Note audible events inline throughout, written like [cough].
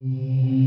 Yeah.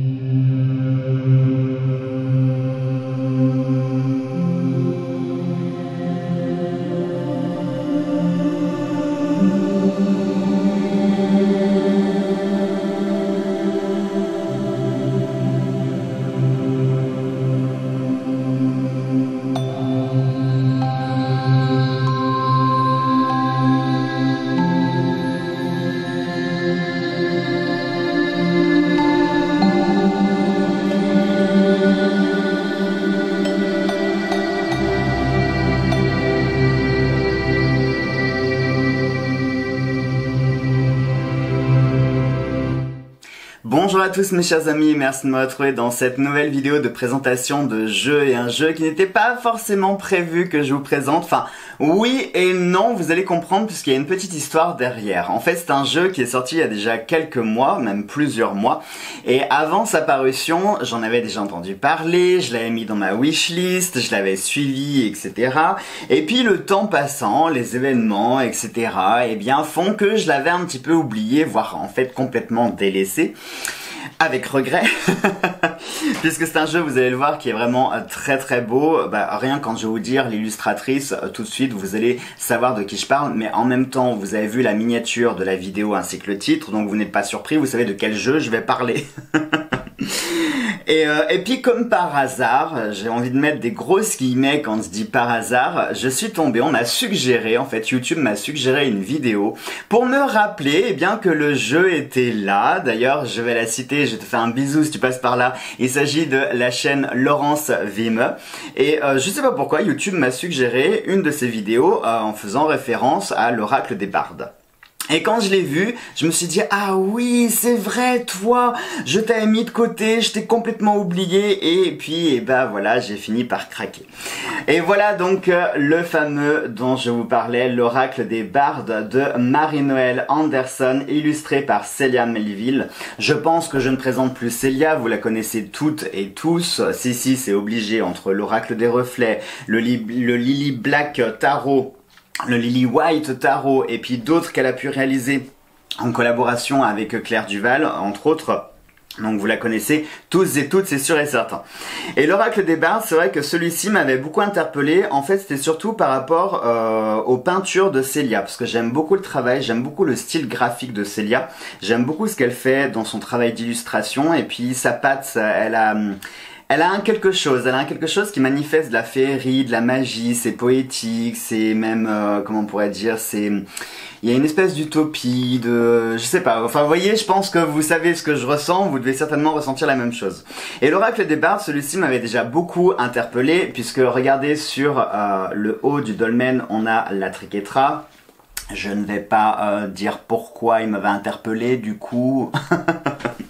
Tous mes chers amis, merci de me retrouver dans cette nouvelle vidéo de présentation de jeu et un jeu qui n'était pas forcément prévu que je vous présente. Enfin, oui et non, vous allez comprendre puisqu'il y a une petite histoire derrière. En fait, c'est un jeu qui est sorti il y a déjà quelques mois, même plusieurs mois. Et avant sa parution, j'en avais déjà entendu parler, je l'avais mis dans ma wishlist, je l'avais suivi, etc. Et puis le temps passant, les événements, etc. Eh bien, font que je l'avais un petit peu oublié, voire en fait complètement délaissé avec regret, [laughs] puisque c'est un jeu, vous allez le voir, qui est vraiment euh, très très beau. Bah, rien quand je vais vous dire l'illustratrice, euh, tout de suite, vous allez savoir de qui je parle, mais en même temps, vous avez vu la miniature de la vidéo ainsi que le titre, donc vous n'êtes pas surpris, vous savez de quel jeu je vais parler. [laughs] [laughs] Et, euh, et puis comme par hasard, j'ai envie de mettre des grosses guillemets quand on se dit par hasard, je suis tombé, on m'a suggéré, en fait YouTube m'a suggéré une vidéo pour me rappeler eh bien que le jeu était là. D'ailleurs je vais la citer, je te fais un bisou si tu passes par là. Il s'agit de la chaîne Laurence Vime. Et euh, je sais pas pourquoi YouTube m'a suggéré une de ces vidéos euh, en faisant référence à l'oracle des bardes. Et quand je l'ai vu, je me suis dit ah oui c'est vrai toi, je t'avais mis de côté, je t'ai complètement oublié et puis et eh ben voilà j'ai fini par craquer. Et voilà donc euh, le fameux dont je vous parlais, l'oracle des bardes de Marie-Noël Anderson, illustré par Celia Melville. Je pense que je ne présente plus Celia, vous la connaissez toutes et tous. Si si c'est obligé entre l'oracle des reflets, le, le Lily Black Tarot le Lily White Tarot et puis d'autres qu'elle a pu réaliser en collaboration avec Claire Duval, entre autres. Donc vous la connaissez tous et toutes, c'est sûr et certain. Et l'oracle des bardes, c'est vrai que celui-ci m'avait beaucoup interpellé. En fait, c'était surtout par rapport euh, aux peintures de Célia, parce que j'aime beaucoup le travail, j'aime beaucoup le style graphique de Célia. J'aime beaucoup ce qu'elle fait dans son travail d'illustration, et puis sa patte, elle a elle a un quelque chose, elle a un quelque chose qui manifeste de la féerie, de la magie, c'est poétique, c'est même, euh, comment on pourrait dire, c'est... Il y a une espèce d'utopie, de... Je sais pas, enfin vous voyez, je pense que vous savez ce que je ressens, vous devez certainement ressentir la même chose. Et l'oracle des bardes, celui-ci m'avait déjà beaucoup interpellé, puisque regardez sur euh, le haut du dolmen, on a la triquetra, je ne vais pas euh, dire pourquoi il m'avait interpellé du coup. [laughs]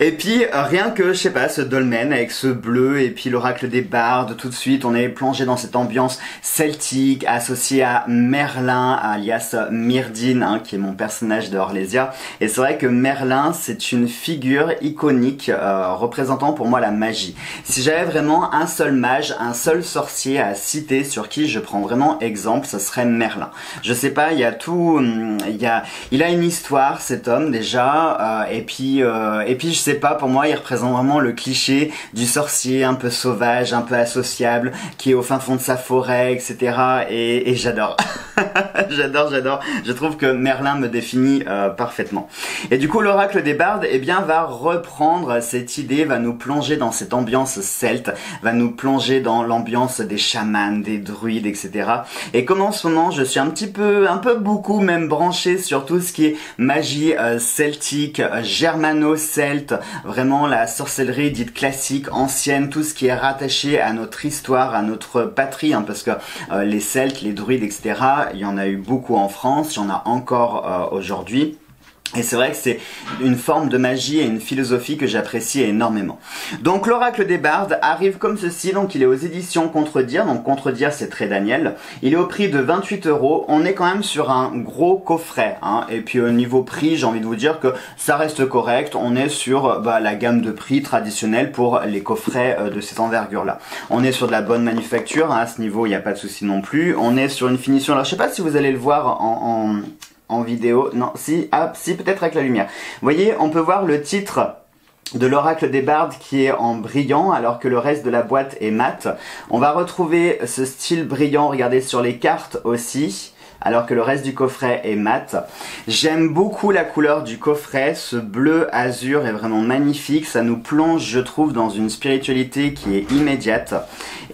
et puis rien que je sais pas ce dolmen avec ce bleu et puis l'oracle des bardes tout de suite on est plongé dans cette ambiance celtique associée à Merlin alias Myrdine hein, qui est mon personnage de Orlésia et c'est vrai que Merlin c'est une figure iconique euh, représentant pour moi la magie. Si j'avais vraiment un seul mage, un seul sorcier à citer sur qui je prends vraiment exemple, ce serait Merlin. Je sais pas il y a tout, hum, il y a, il a une histoire cet homme déjà, euh, et puis euh, et puis je sais pas, pour moi il représente vraiment le cliché du sorcier un peu sauvage, un peu associable, qui est au fin fond de sa forêt, etc. Et, j'adore, [laughs] [laughs] j'adore, j'adore. Je trouve que Merlin me définit euh, parfaitement. Et du coup l'oracle des bardes, eh bien va reprendre cette idée, va nous plonger dans cette ambiance celte, va nous plonger dans l'ambiance des chamans, des druides, etc. Et comme en ce moment je suis un petit peu un peu beaucoup même branché sur tout ce qui est magie euh, celtique, euh, germano-celte, vraiment la sorcellerie dite classique, ancienne, tout ce qui est rattaché à notre histoire, à notre patrie, hein, parce que euh, les Celtes, les druides, etc., il y en a eu beaucoup en France, il y en a encore aujourd'hui. Et c'est vrai que c'est une forme de magie et une philosophie que j'apprécie énormément. Donc l'oracle des bardes arrive comme ceci, donc il est aux éditions Contredire, donc Contredire c'est très Daniel. Il est au prix de 28 euros, on est quand même sur un gros coffret. Hein. Et puis au niveau prix, j'ai envie de vous dire que ça reste correct, on est sur bah, la gamme de prix traditionnelle pour les coffrets euh, de cette envergure-là. On est sur de la bonne manufacture, hein. à ce niveau il n'y a pas de souci non plus. On est sur une finition, alors je sais pas si vous allez le voir en, en vidéo. Non, si, ah, si peut-être avec la lumière. Vous voyez, on peut voir le titre de l'oracle des bardes qui est en brillant alors que le reste de la boîte est mat. On va retrouver ce style brillant, regardez sur les cartes aussi alors que le reste du coffret est mat. J'aime beaucoup la couleur du coffret, ce bleu azur est vraiment magnifique, ça nous plonge je trouve dans une spiritualité qui est immédiate.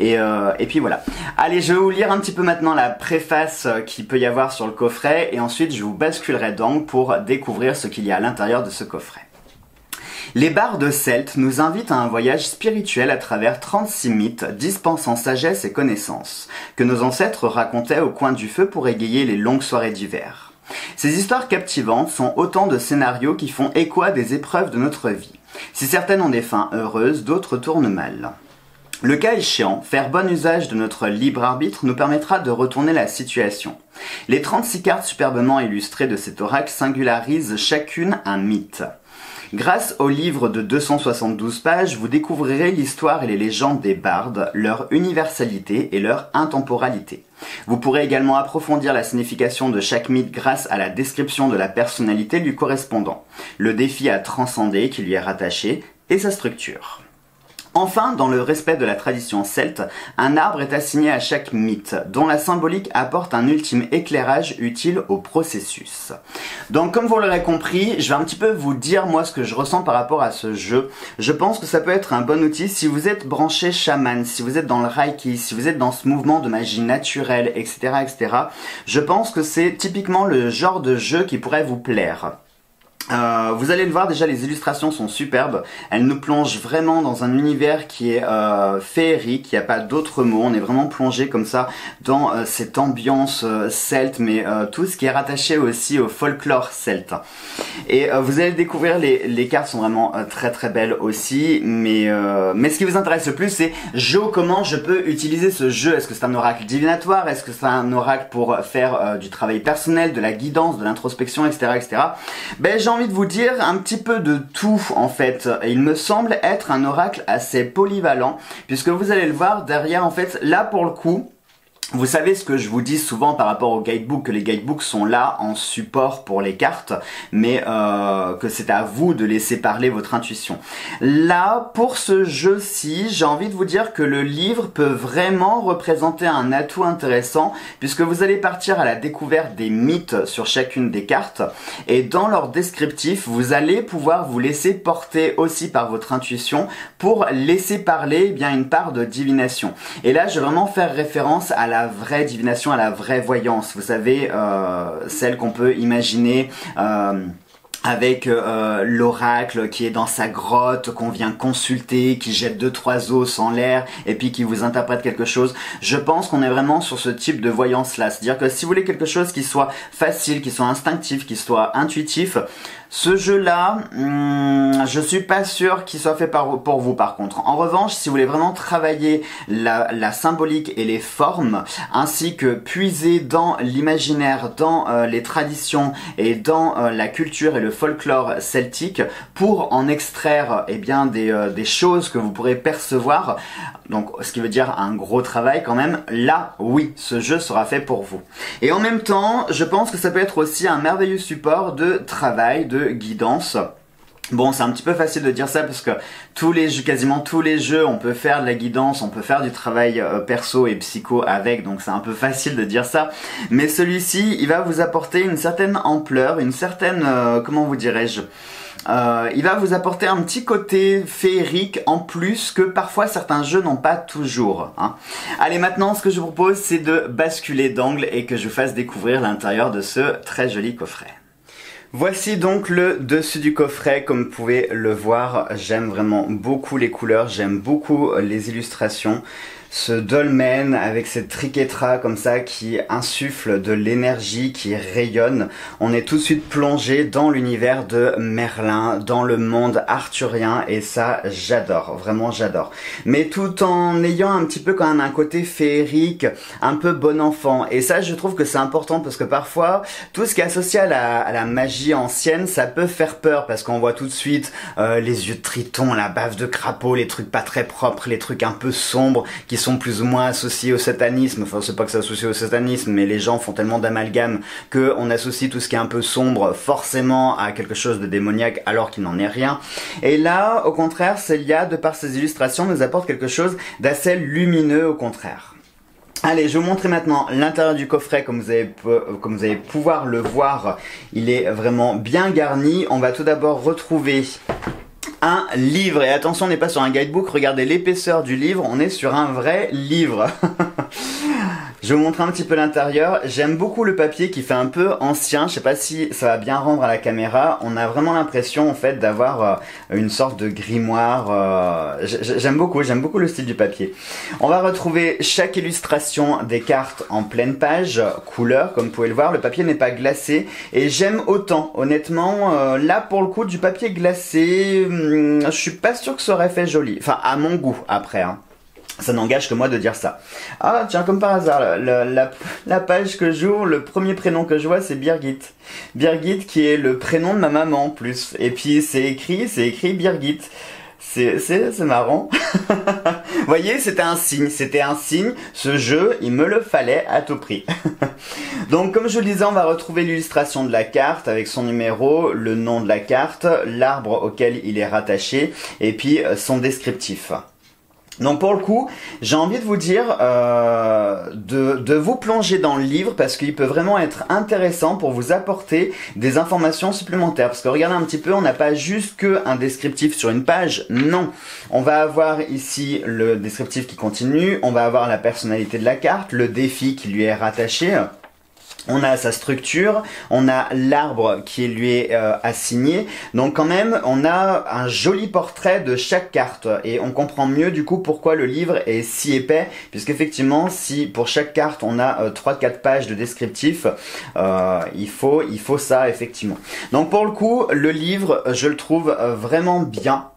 Et, euh, et puis voilà. Allez, je vais vous lire un petit peu maintenant la préface qu'il peut y avoir sur le coffret et ensuite je vous basculerai donc pour découvrir ce qu'il y a à l'intérieur de ce coffret. Les bardes celtes nous invitent à un voyage spirituel à travers 36 mythes dispensant sagesse et connaissance, que nos ancêtres racontaient au coin du feu pour égayer les longues soirées d'hiver. Ces histoires captivantes sont autant de scénarios qui font écho à des épreuves de notre vie. Si certaines ont des fins heureuses, d'autres tournent mal. Le cas échéant, faire bon usage de notre libre arbitre nous permettra de retourner la situation. Les 36 cartes superbement illustrées de cet oracle singularisent chacune un mythe. Grâce au livre de 272 pages, vous découvrirez l'histoire et les légendes des bardes, leur universalité et leur intemporalité. Vous pourrez également approfondir la signification de chaque mythe grâce à la description de la personnalité lui correspondant, le défi à transcender qui lui est rattaché et sa structure. Enfin, dans le respect de la tradition celte, un arbre est assigné à chaque mythe, dont la symbolique apporte un ultime éclairage utile au processus. Donc comme vous l'aurez compris, je vais un petit peu vous dire moi ce que je ressens par rapport à ce jeu. Je pense que ça peut être un bon outil si vous êtes branché chaman, si vous êtes dans le reiki, si vous êtes dans ce mouvement de magie naturelle, etc. etc. Je pense que c'est typiquement le genre de jeu qui pourrait vous plaire. Euh, vous allez le voir, déjà les illustrations sont superbes. Elles nous plongent vraiment dans un univers qui est euh, féerique, il n'y a pas d'autre mot. On est vraiment plongé comme ça dans euh, cette ambiance euh, celte, mais tout ce qui est rattaché aussi au folklore celte. Et vous allez découvrir, les, les cartes sont vraiment très très belles aussi. Mais, mais ce qui vous intéresse le plus, c'est Jo, comment je peux utiliser ce jeu? Est-ce que c'est un oracle divinatoire? Est-ce que c'est un oracle pour faire du travail personnel, de la guidance, de l'introspection, etc. etc. Ben, envie de vous dire un petit peu de tout en fait. Il me semble être un oracle assez polyvalent puisque vous allez le voir derrière en fait là pour le coup vous savez ce que je vous dis souvent par rapport aux guidebooks, que les guidebooks sont là en support pour les cartes, mais euh, que c'est à vous de laisser parler votre intuition. Là, pour ce jeu-ci, j'ai envie de vous dire que le livre peut vraiment représenter un atout intéressant, puisque vous allez partir à la découverte des mythes sur chacune des cartes, et dans leur descriptif, vous allez pouvoir vous laisser porter aussi par votre intuition pour laisser parler eh bien une part de divination. Et là, je vais vraiment faire référence à la la vraie divination, à la vraie voyance. Vous savez, euh, celle qu'on peut imaginer. Euh, avec euh, l'oracle qui est dans sa grotte, qu'on vient consulter, qui jette deux trois os en l'air et puis qui vous interprète quelque chose. Je pense qu'on est vraiment sur ce type de voyance là, c'est-à-dire que si vous voulez quelque chose qui soit facile, qui soit instinctif, qui soit intuitif, ce jeu-là, hmm, je suis pas sûr qu'il soit fait pour vous par contre. En revanche, si vous voulez vraiment travailler la, symbolique et les formes, ainsi que puiser dans l'imaginaire, dans euh, les traditions et dans euh, la culture et le folklore celtique, pour en extraire eh bien des, euh, des choses que vous pourrez percevoir, donc ce qui veut dire un gros travail quand même, là oui, ce jeu sera fait pour vous. Et en même temps, je pense que ça peut être aussi un merveilleux support de travail, de guidance. Bon, c'est un petit peu facile de dire ça parce que tous les jeux, quasiment tous les jeux, on peut faire de la guidance, on peut faire du travail euh, perso et psycho avec, donc c'est un peu facile de dire ça. Mais celui-ci, il va vous apporter une certaine ampleur, une certaine, euh, comment vous dirais-je, euh, il va vous apporter un petit côté féerique en plus que parfois certains jeux n'ont pas toujours. Hein. Allez, maintenant, ce que je vous propose, c'est de basculer d'angle et que je vous fasse découvrir l'intérieur de ce très joli coffret. Voici donc le dessus du coffret, comme vous pouvez le voir, j'aime vraiment beaucoup les couleurs, j'aime beaucoup les illustrations ce dolmen avec cette triquetra comme ça qui insuffle de l'énergie, qui rayonne. On est tout de suite plongé dans l'univers de Merlin, dans le monde arthurien et ça j'adore, vraiment j'adore. Mais tout en ayant un petit peu quand même un côté féerique, un peu bon enfant. Et ça je trouve que c'est important parce que parfois tout ce qui est associé à la, magie ancienne ça peut faire peur parce qu'on voit tout de suite euh, les yeux de triton, la bave de crapaud, les trucs pas très propres, les trucs un peu sombres qui sont plus ou moins associés au satanisme. Enfin, c'est pas que c'est associé au satanisme, mais les gens font tellement d'amalgame que on associe tout ce qui est un peu sombre forcément à quelque chose de démoniaque alors qu'il n'en est rien. Et là, au contraire, Célia, de par ses illustrations, nous apporte quelque chose d'assez lumineux au contraire. Allez, je vais vous montrer maintenant l'intérieur du coffret, comme vous allez pouvoir le voir, il est vraiment bien garni. On va tout d'abord retrouver un livre. Et attention, on n'est pas sur un guidebook, regardez l'épaisseur du livre, on est sur un vrai livre. [laughs] Je vous montrer un petit peu l'intérieur. J'aime beaucoup le papier qui fait un peu ancien. Je sais pas si ça va bien rendre à la caméra. On a vraiment l'impression en fait d'avoir euh, une sorte de grimoire. Euh, j'aime beaucoup, j'aime beaucoup le style du papier. On va retrouver chaque illustration des cartes en pleine page, couleur comme vous pouvez le voir. Le papier n'est pas glacé et j'aime autant. Honnêtement, euh, là pour le coup du papier glacé, hmm, je suis pas sûr que ça aurait fait joli. Enfin à mon goût après. Hein. Ça n'engage que moi de dire ça. Ah tiens, comme par hasard, la, page que j'ouvre, le premier prénom que je vois, c'est Birgit. Birgit qui est le prénom de ma maman en plus. Et puis c'est écrit, c'est écrit Birgit. C'est, c'est, marrant. [laughs] Vous voyez, c'était un signe, c'était un signe. Ce jeu, il me le fallait à tout prix. [laughs] Donc, comme je le disais, on va retrouver l'illustration de la carte avec son numéro, le nom de la carte, l'arbre auquel il est rattaché, et puis euh, son descriptif. Donc pour le coup, j'ai envie de vous dire euh, de, de, vous plonger dans le livre parce qu'il peut vraiment être intéressant pour vous apporter des informations supplémentaires. Parce que regardez un petit peu, on n'a pas juste que un descriptif sur une page, non. On va avoir ici le descriptif qui continue, on va avoir la personnalité de la carte, le défi qui lui est rattaché, on a sa structure, on a l'arbre qui lui est euh, assigné. Donc quand même, on a un joli portrait de chaque carte et on comprend mieux du coup pourquoi le livre est si épais, puisqu'effectivement, si pour chaque carte on a euh, 3-4 pages de descriptif, euh, il faut il faut ça effectivement. Donc pour le coup, le livre, je le trouve euh, vraiment bien.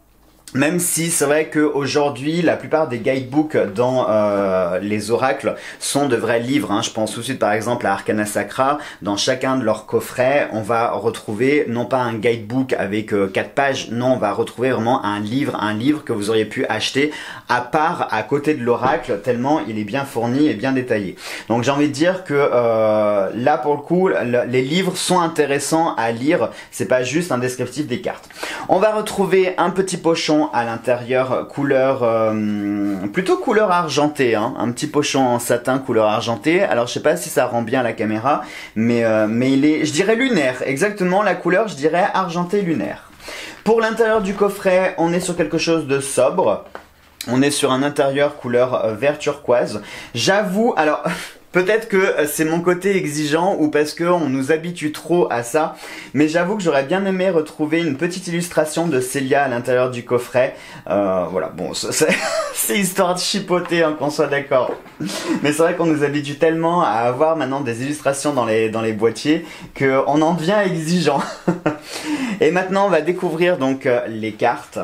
Même si c'est vrai qu'aujourd'hui, la plupart des guidebooks dans euh, les oracles sont de vrais livres. Hein. Je pense tout de suite par exemple à Arcana Sacra. Dans chacun de leurs coffrets, on va retrouver non pas un guidebook avec euh, 4 pages, non, on va retrouver vraiment un livre, un livre que vous auriez pu acheter à part, à côté de l'oracle, tellement il est bien fourni et bien détaillé. Donc j'ai envie de dire que euh, là pour le coup, les livres sont intéressants à lire. C'est pas juste un descriptif des cartes. On va retrouver un petit pochon à l'intérieur couleur euh, plutôt couleur argentée, hein. un petit pochon en satin couleur argentée. Alors je sais pas si ça rend bien la caméra, mais euh, mais il est, je dirais lunaire, exactement la couleur, je dirais argenté lunaire. Pour l'intérieur du coffret, on est sur quelque chose de sobre. On est sur un intérieur couleur euh, vert turquoise. J'avoue, alors [laughs] Peut-être que euh, c'est mon côté exigeant ou parce qu'on nous habitue trop à ça, mais j'avoue que j'aurais bien aimé retrouver une petite illustration de Célia à l'intérieur du coffret. Euh, voilà, bon, [laughs] c'est histoire de chipoter, hein, qu'on soit d'accord. Mais c'est vrai qu'on nous habitue tellement à avoir maintenant des illustrations dans les, dans les boîtiers qu'on en devient exigeant. [laughs] Et maintenant, on va découvrir donc euh, les cartes.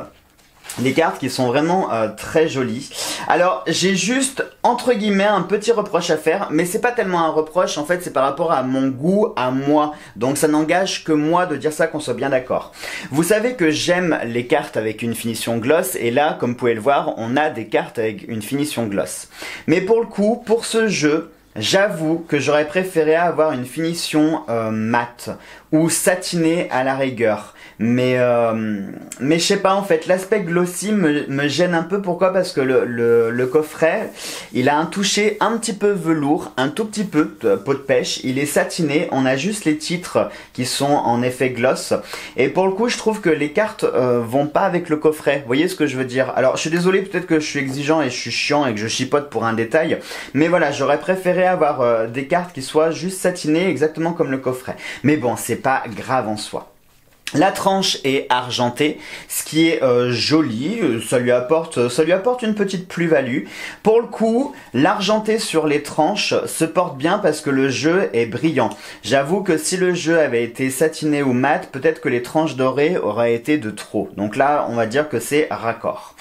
Les cartes qui sont vraiment euh, très jolies. Alors j'ai juste entre guillemets un petit reproche à faire, mais c'est pas tellement un reproche en fait, c'est par rapport à mon goût, à moi. Donc ça n'engage que moi de dire ça qu'on soit bien d'accord. Vous savez que j'aime les cartes avec une finition gloss et là comme vous pouvez le voir, on a des cartes avec une finition gloss. Mais pour le coup, pour ce jeu, J'avoue que j'aurais préféré avoir une finition euh, mat ou satinée à la rigueur. Mais euh, mais je sais pas en fait l'aspect glossy me, me, gêne un peu. Pourquoi? Parce que le, le, coffret il a un toucher un petit peu velours un tout petit peu de peau de pêche. Il est satiné. On a juste les titres qui sont en effet gloss. Et pour le coup je trouve que les cartes euh, vont pas avec le coffret. Vous voyez ce que je veux dire? Alors je suis désolé peut-être que je suis exigeant et je suis chiant et que je chipote pour un détail. Mais voilà j'aurais préféré avoir euh, des cartes qui soient juste satinées exactement comme le coffret. Mais bon c'est pas grave en soi la tranche est argentée, ce qui est euh, joli, euh, ça lui apporte, ça lui apporte une petite plus-value. Pour le coup, l'argenté sur les tranches se porte bien parce que le jeu est brillant. J'avoue que si le jeu avait été satiné ou mat, peut-être que les tranches dorées auraient été de trop. Donc là, on va dire que c'est raccord.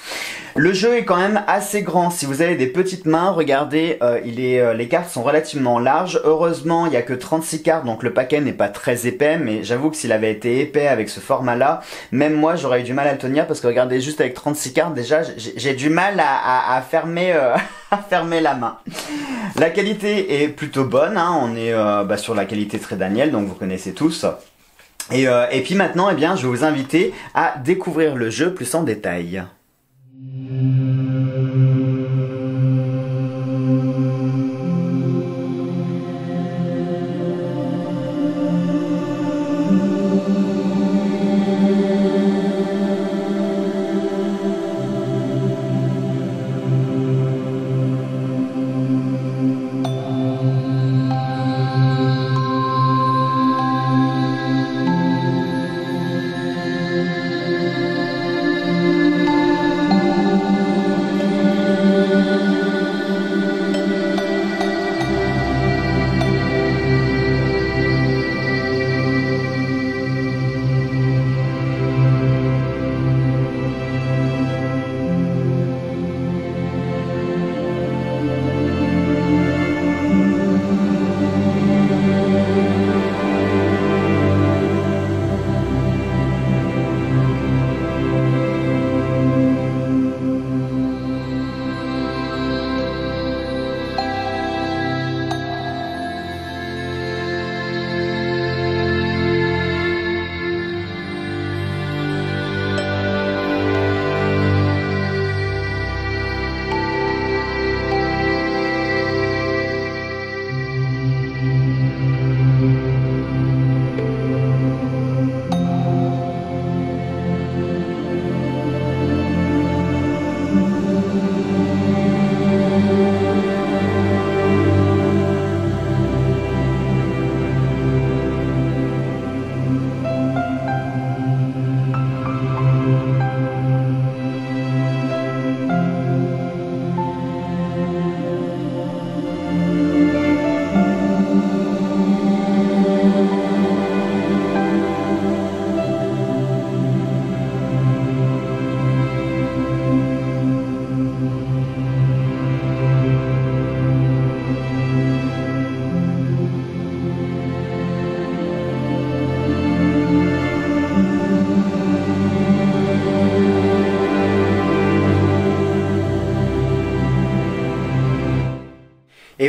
Le jeu est quand même assez grand. Si vous avez des petites mains, regardez, euh, euh, les cartes sont relativement larges. Heureusement, il n'y a que 36 cartes, donc le paquet n'est pas très épais. Mais j'avoue que s'il avait été épais avec ce format-là, même moi, j'aurais eu du mal à le tenir parce que regardez, juste avec 36 cartes, déjà, j'ai du mal à, fermer, euh, [laughs] à fermer la main. La qualité est plutôt bonne. Hein. On est bah, sur la qualité très Daniel, donc vous connaissez tous. Et, et puis maintenant, eh bien, je vais vous inviter à découvrir le jeu plus en détail.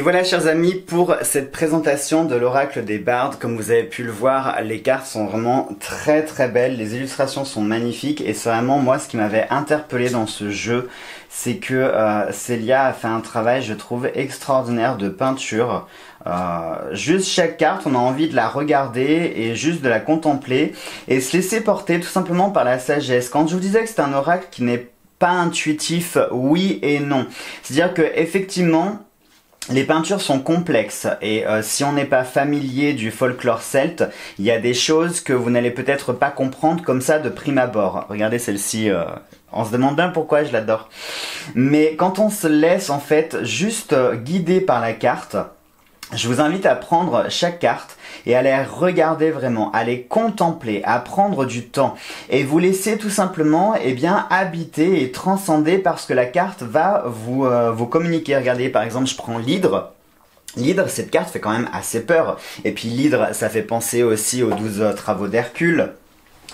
Voilà chers amis pour cette présentation de l'oracle des bardes. Comme vous avez pu le voir, les cartes sont vraiment très très belles, les illustrations sont magnifiques et c'est vraiment moi ce qui m'avait interpellé dans ce jeu, c'est que euh, Célia a fait un travail je trouve extraordinaire de peinture. Euh, juste chaque carte, on a envie de la regarder et juste de la contempler et se laisser porter tout simplement par la sagesse. Quand je vous disais que c'est un oracle qui n'est pas intuitif, oui et non. C'est-à-dire que effectivement, les peintures sont complexes et euh, si on n'est pas familier du folklore celte, il y a des choses que vous n'allez peut-être pas comprendre comme ça de prime abord. Regardez celle-ci, euh, on se demande bien pourquoi je l'adore. Mais quand on se laisse en fait juste euh, guider par la carte, je vous invite à prendre chaque carte et à les regarder vraiment, à les contempler, à prendre du temps et vous laisser tout simplement eh bien habiter et transcender parce que la carte va vous, euh, vous communiquer. Regardez par exemple je prends l'hydre. L'hydre, cette carte fait quand même assez peur. Et puis l'hydre, ça fait penser aussi aux douze travaux d'Hercule.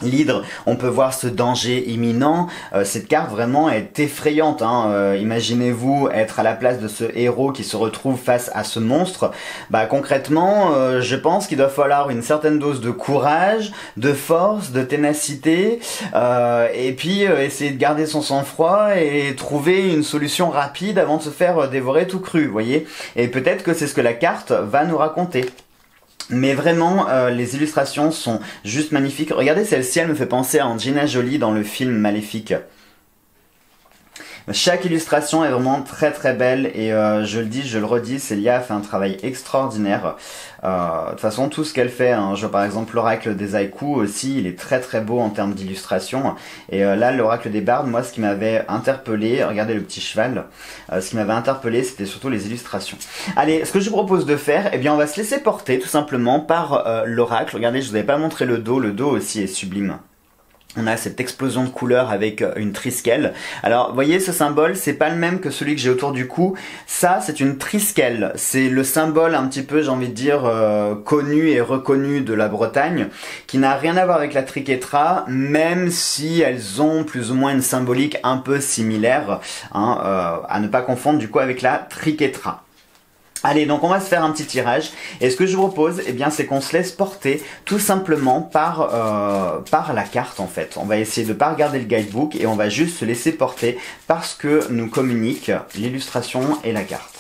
L'hydre, on peut voir ce danger imminent. Euh, cette carte vraiment est effrayante. Hein. Euh, imaginez-vous être à la place de ce héros qui se retrouve face à ce monstre. Bah concrètement, euh, je pense qu'il doit falloir une certaine dose de courage, de force, de ténacité, et puis essayer de garder son sang-froid et trouver une solution rapide avant de se faire dévorer tout cru. Voyez. Et peut-être que c'est ce que la carte va nous raconter. Mais vraiment, euh, les illustrations sont juste magnifiques. Regardez celle-ci, elle me fait penser à Angelina Jolie dans le film Maléfique. Chaque illustration est vraiment très très belle et euh, je le dis, je le redis, Célia a fait un travail extraordinaire. Euh, de toute façon, tout ce qu'elle fait, hein, je par exemple l'oracle des haïkus aussi, il est très très beau en termes d'illustration. Et euh, là, l'oracle des bardes, moi, ce qui m'avait interpellé, regardez le petit cheval, ce qui m'avait interpellé, c'était surtout les illustrations. Allez, ce que je vous propose de faire, eh bien, on va se laisser porter tout simplement par l'oracle. Regardez, je vous avais pas montré le dos, le dos aussi est sublime. On a cette explosion de couleurs avec euh, une triskel. Alors, voyez, ce symbole, c'est pas le même que celui que j'ai autour du cou. Ça, c'est une triskel. C'est le symbole un petit peu, j'ai envie de dire, euh, connu et reconnu de la Bretagne, qui n'a rien à voir avec la triquetra, même si elles ont plus ou moins une symbolique un peu similaire, hein, euh, à ne pas confondre du coup avec la triquetra. Allez, donc on va se faire un petit tirage. Et ce que je vous propose, eh bien, c'est qu'on se laisse porter tout simplement par, euh, par la carte en fait. On va essayer de pas regarder le guidebook et on va juste se laisser porter parce que nous communique l'illustration et la carte.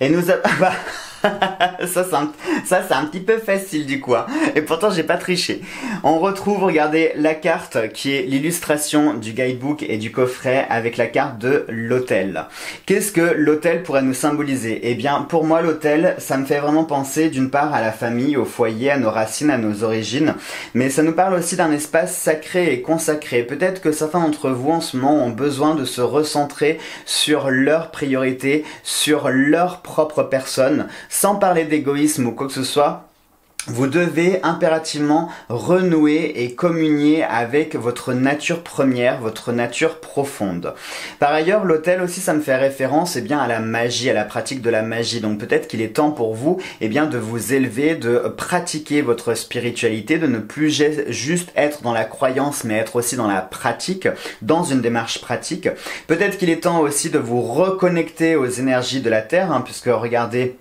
Et nous avons... [laughs] [laughs] Ça, c'est un, petit peu facile du coup. Hein. Et pourtant, j'ai pas triché. On retrouve, regardez, la carte qui est l'illustration du guidebook et du coffret avec la carte de l'hôtel. Qu'est-ce que l'hôtel pourrait nous symboliser? Eh bien, pour moi, l'hôtel, ça me fait vraiment penser d'une part à la famille, au foyer, à nos racines, à nos origines. Mais ça nous parle aussi d'un espace sacré et consacré. Peut-être que certains d'entre vous en ce moment ont besoin de se recentrer sur leurs priorités, sur leur propre personne sans parler d'égoïsme ou quoi que ce soit, vous devez impérativement renouer et communier avec votre nature première, votre nature profonde. Par ailleurs, l'hôtel aussi, ça me fait référence eh bien, à la magie, à la pratique de la magie. Donc peut-être qu'il est temps pour vous eh bien, de vous élever, de pratiquer votre spiritualité, de ne plus juste être dans la croyance, mais être aussi dans la pratique, dans une démarche pratique. Peut-être qu'il est temps aussi de vous reconnecter aux énergies de la Terre, hein, puisque regardez,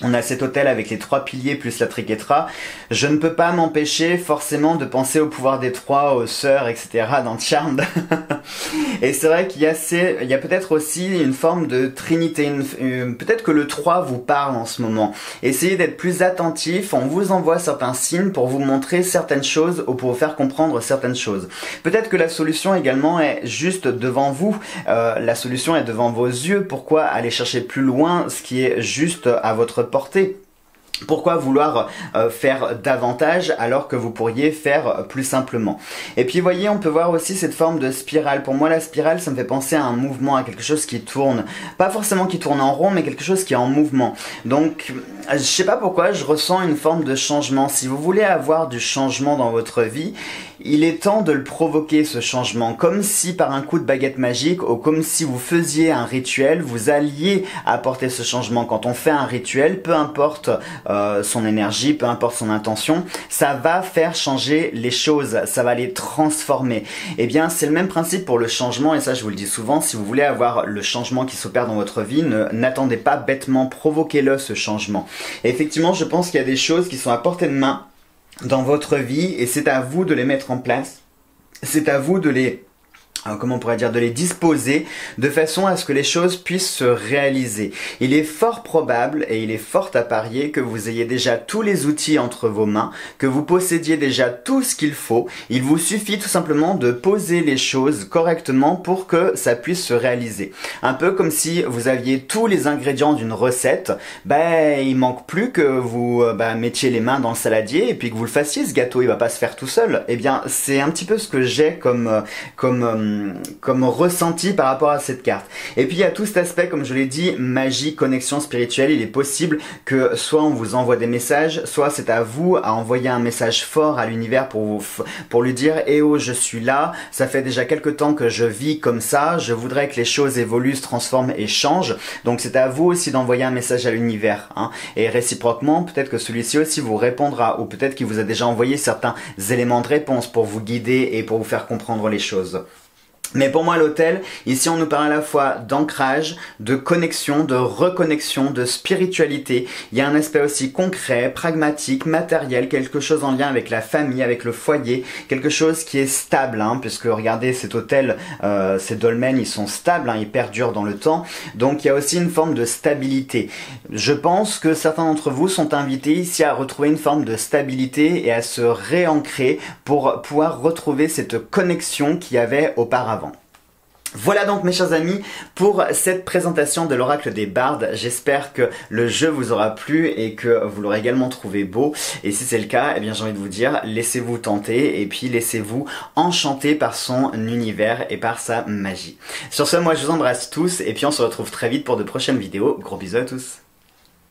on a cet hôtel avec les trois piliers plus la triquetra. Je ne peux pas m'empêcher forcément de penser au pouvoir des trois, aux sœurs, etc. dans Charmed. [laughs] et c'est vrai qu'il y a, peut-être aussi une forme de trinité. peut-être que le 3 vous parle en ce moment. Essayez d'être plus attentif. On vous envoie certains signes pour vous montrer certaines choses ou pour vous faire comprendre certaines choses. Peut-être que la solution également est juste devant vous. Euh, la solution est devant vos yeux. Pourquoi aller chercher plus loin ce qui est juste à votre Pourquoi vouloir euh, faire davantage alors que vous pourriez faire plus simplement? Et puis voyez, on peut voir aussi cette forme de spirale. Pour moi, la spirale, ça me fait penser à un mouvement, à quelque chose qui tourne. Pas forcément qui tourne en rond, mais quelque chose qui est en mouvement. Donc, je sais pas pourquoi, je ressens une forme de changement. Si vous voulez avoir du changement dans votre vie, il est temps de le provoquer ce changement, comme si par un coup de baguette magique ou comme si vous faisiez un rituel, vous alliez apporter ce changement. Quand on fait un rituel, peu importe euh, son énergie, peu importe son intention, ça va faire changer les choses, ça va les transformer. Eh bien, c'est le même principe pour le changement, et ça je vous le dis souvent, si vous voulez avoir le changement qui s'opère dans votre vie, n'attendez pas bêtement, provoquez-le ce changement. effectivement, je pense qu'il y a des choses qui sont à portée de main dans votre vie et c'est à vous de les mettre en place. C'est à vous de les comment on pourrait dire, de les disposer de façon à ce que les choses puissent se réaliser. Il est fort probable et il est fort à parier que vous ayez déjà tous les outils entre vos mains, que vous possédiez déjà tout ce qu'il faut. Il vous suffit tout simplement de poser les choses correctement pour que ça puisse se réaliser. Un peu comme si vous aviez tous les ingrédients d'une recette, ben il manque plus que vous euh, ben, mettiez les mains dans le saladier et puis que vous le fassiez. Ce gâteau, il va pas se faire tout seul. Eh bien, c'est un petit peu ce que j'ai comme euh, comme comme ressenti par rapport à cette carte. Et puis il y a tout cet aspect, comme je l'ai dit, magie, connexion spirituelle. Il est possible que soit on vous envoie des messages, soit c'est à vous à envoyer un message fort à l'univers pour vous, pour lui dire Eh oh, je suis là. Ça fait déjà quelques temps que je vis comme ça. Je voudrais que les choses évoluent, se transforment et changent. Donc c'est à vous aussi d'envoyer un message à l'univers. Hein. Et réciproquement, peut-être que celui-ci aussi vous répondra, ou peut-être qu'il vous a déjà envoyé certains éléments de réponse pour vous guider et pour vous faire comprendre les choses. Mais pour moi, l'hôtel, ici, on nous parle à la fois d'ancrage, de connexion, de reconnexion, de spiritualité. Il y a un aspect aussi concret, pragmatique, matériel, quelque chose en lien avec la famille, avec le foyer, quelque chose qui est stable, hein, puisque regardez, cet hôtel, euh, ces dolmens, ils sont stables, hein, ils perdurent dans le temps. Donc, il y a aussi une forme de stabilité. Je pense que certains d'entre vous sont invités ici à retrouver une forme de stabilité et à se réancrer pour pouvoir retrouver cette connexion qu'il y avait auparavant. Voilà donc mes chers amis pour cette présentation de l'oracle des bardes. J'espère que le jeu vous aura plu et que vous l'aurez également trouvé beau. Et si c'est le cas, eh bien j'ai envie de vous dire, laissez-vous tenter et puis laissez-vous enchanter par son univers et par sa magie. Sur ce, moi je vous embrasse tous et puis on se retrouve très vite pour de prochaines vidéos. Gros bisous à tous.